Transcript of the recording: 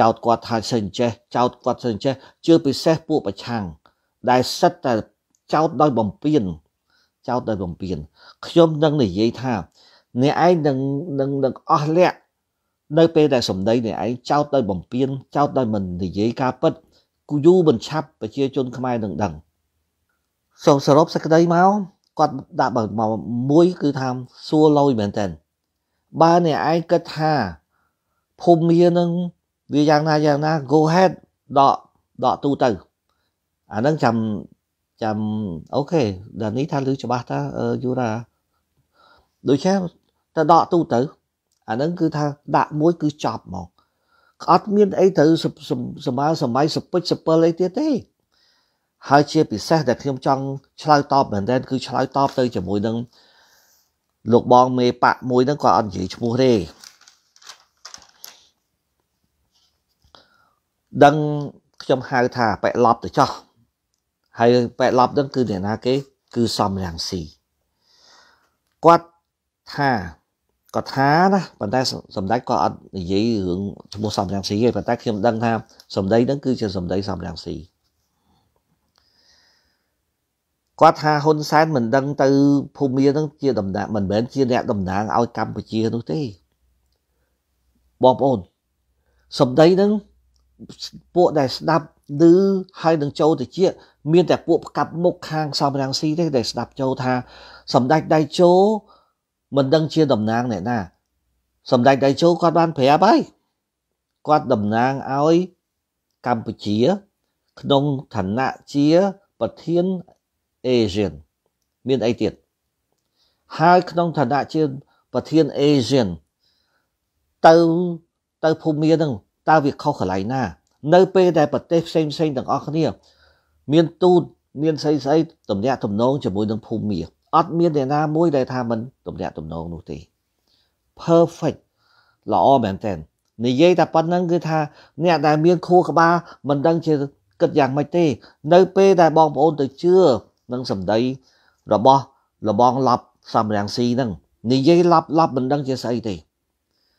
ចោតគាត់ថាសិនចេះចោតគាត់សិនចេះជឿពិសេសពួកប្រឆាំងដែលសិតតែចោតដោយបំពេញចោតដោយបំពេញខ្ញុំនឹងនិយាយថាអ្នកឯងនឹងនឹងនឹងអស់លក្ខនៅពេលដែលសម្ដីអ្នកឯងចោតដោយបំពេញចោតដោយមិននិយាយការពិតគូយូបញ្ឆាប់ប្រជាជនខ្មែរនឹងដឹងសូមសរុបសេចក្តីមកគាត់ដាក់បើមកមួយគឺថាសួរលយមែនតើបើអ្នកឯងគិតថាភូមិមាននឹង វាយ៉ាងណាយ៉ាងណា go ahead ដកដកទូទៅអាហ្នឹងចាំចាំអូខេដល់នេះថាលឺច្បាស់ថាយូរ៉ាដូច្នេះទៅដកទូទៅអាហ្នឹងគឺថាដាក់មួយគឺចប់មកអត់មានអីត្រូវសម័យសម័យសពិចសពិលអីទៀតទេហើយជាពិសេសដែលខ្ញុំចង់ឆ្លើយតបមែនទែនគឺឆ្លើយតបទៅជាមួយនឹងលោកបងមេប៉ាក់មួយហ្នឹងក៏អត់និយាយឈ្មោះទេ ដឹងខ្ញុំហៅថាបែកឡប់ទៅចោះហើយបែកឡប់ហ្នឹងគឺអ្នកណាគេ គឺសំរាំងស៊ីគាត់ថាគាត់ថាណាប៉ុន្តែសម្ដេចក៏អត់និយាយរឿងឈ្មោះសំរាំងស៊ីទេប៉ុន្តែខ្ញុំដឹងថាសម្ដីហ្នឹងគឺជាសម្ដីសំរាំងស៊ីគាត់ថាហ៊ុនសែនមិនដឹងទៅភូមិហ្នឹងជាតំណាងមិនមែនជាអ្នកតំណាងឲ្យកម្ពុជានោះទេបងប្អូនសម្ដីហ្នឹង ពួកដែលស្ដាប់ឮហើយនឹងចូលទៅជា មានតែពួកផ្កាប់មុខខាងសំរាំងស៊ីទេដែលស្ដាប់ចូលថាសម្ដេចដៃជោមិនដឹងជាតំណាងអ្នកណាសម្ដេចដៃជោគាត់បានប្រាប់ហើយគាត់តំណាងឲ្យកម្ពុជា ក្នុងឋានៈជាប្រធាន Asian មានអីទៀតហើយក្នុងឋានៈជាប្រធាន Asian ទៅទៅភូមិនឹង តើវាខុសកន្លែងណា នៅពេលដែលប្រទេសផ្សេងផ្សេងទាំងអស់គ្នា មានទូតមានស្អីស្អីតំណាក់តំណងជាមួយនឹងភូមិអត់មានអ្នកណាមួយដែលថាមិនតំណាក់តំណងនោះទេ perfect ល្អមែនតើនិយាយតែប៉ុណ្្នឹងគឺថាអ្នកដែលមានខួរក្បាលមិនដឹងជាគិតយ៉ាងម៉េចទេ នៅពេលដែលបងប្អូនទៅជឿនឹងសម្ដីរបស់លបងឡប់សំរាំងស៊ីហ្នឹងនិយាយឡប់ឡប់មិនដឹងជាស្អីទេ